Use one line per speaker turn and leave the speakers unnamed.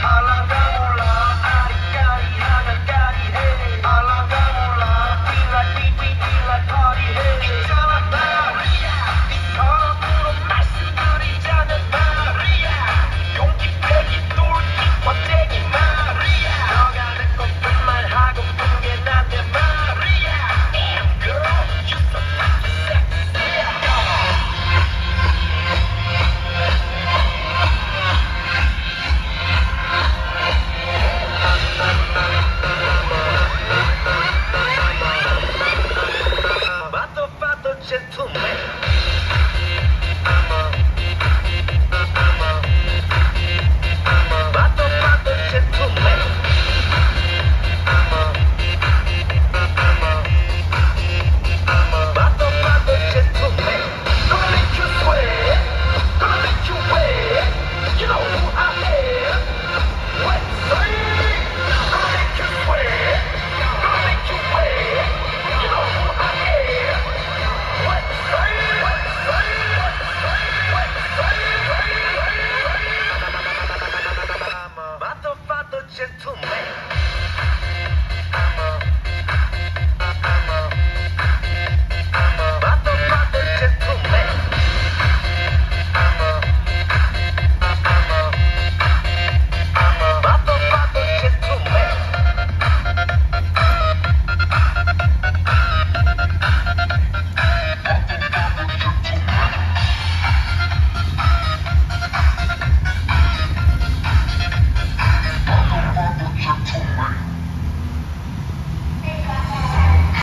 Chala Oh, much. 真聪明。